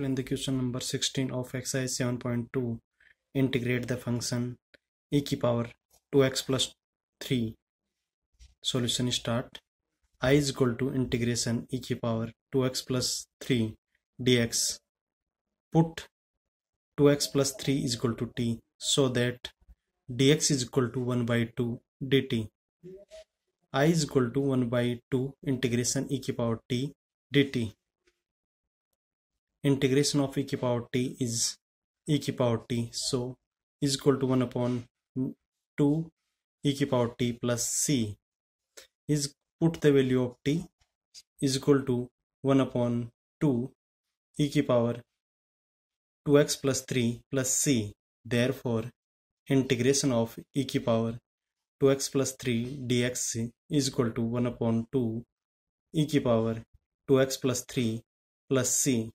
explain the question number 16 of exercise 7.2 integrate the function e to power 2x plus 3 solution start. I is equal to integration e to power 2x plus 3 dx. Put 2x plus 3 is equal to t so that dx is equal to 1 by 2 dt. I is equal to 1 by 2 integration e to power t dt integration of EQ power t is EQ power t. So is equal to 1 upon 2 EQ power t plus c is put the value of t is equal to 1 upon 2 EQ power 2x plus 3 plus c. Therefore, integration of EQ power 2x plus 3 dx is equal to 1 upon 2 e power 2x plus 3 plus c